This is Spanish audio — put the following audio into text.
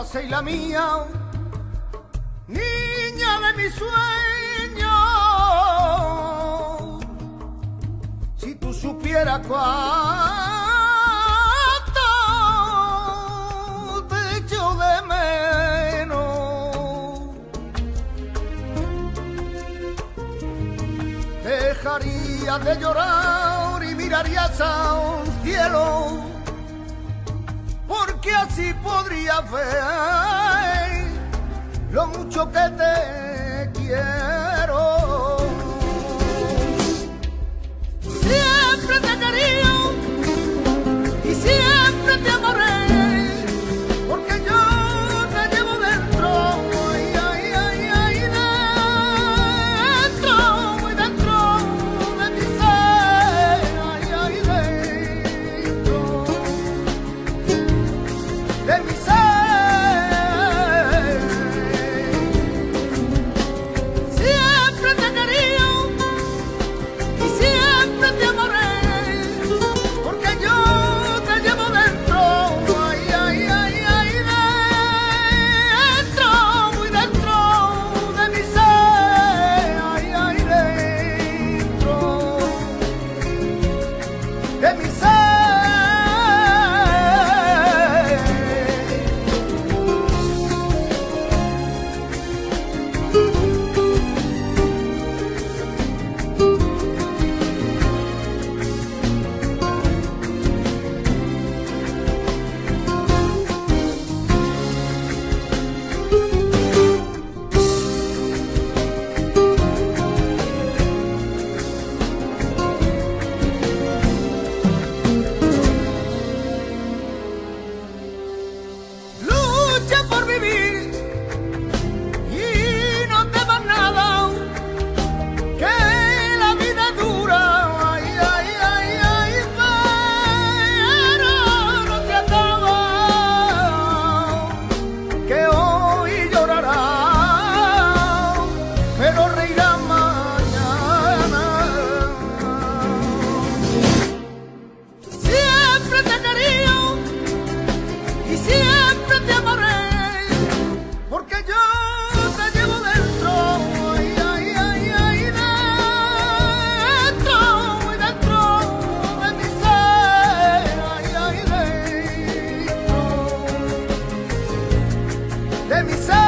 casa y la mía, niña de mi sueño. Si tú supieras cuánto te echo de menos, dejaría de llorar y mirarías a un cielo que así podría ver lo mucho que te quiero. Mucho demissão.